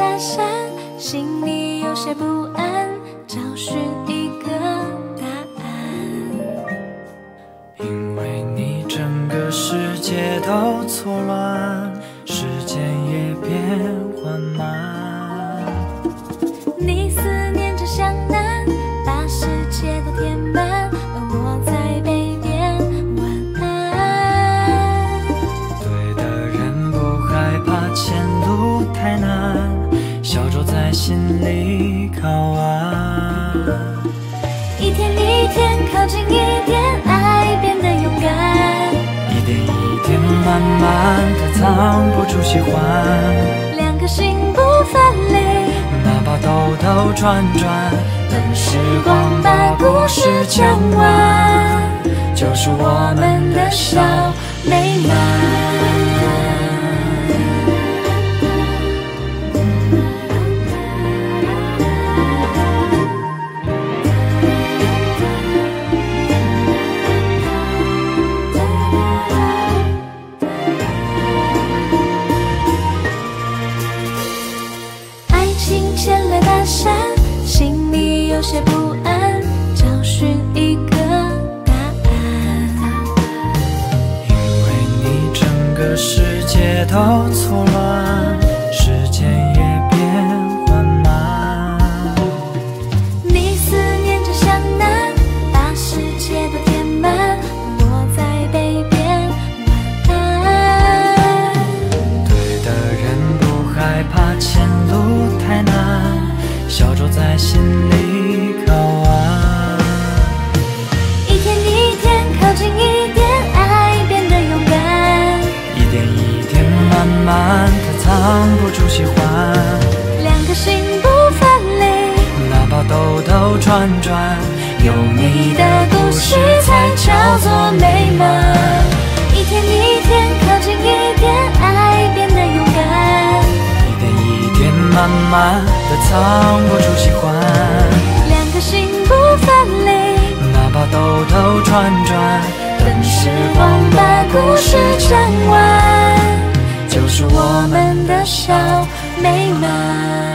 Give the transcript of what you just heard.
下山心里有些不安找寻一个答案。因为你整个世界都错乱。心里靠岸。一天一天靠近一点，爱变得勇敢。一点一点，慢慢的藏不住喜欢。两颗心不分离，哪怕兜兜转转，等时光把故事讲完，就是我们的小美满。有些不安，找寻一个答案。因为你整个世界都错乱，时间也变缓慢。你思念着向南，把世界都填满，我在北边晚安。对的人不害怕前路太难，小舟在心兜兜转转，有你的故事才叫做美满。一天一天靠近一点，爱变得勇敢；一点一点，慢慢的藏不住喜欢。两颗心不分离，哪怕兜兜转转，等时光把故事讲完，就是我们的小美满。